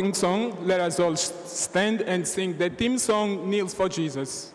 theme song, let us all stand and sing the theme song, Kneels for Jesus.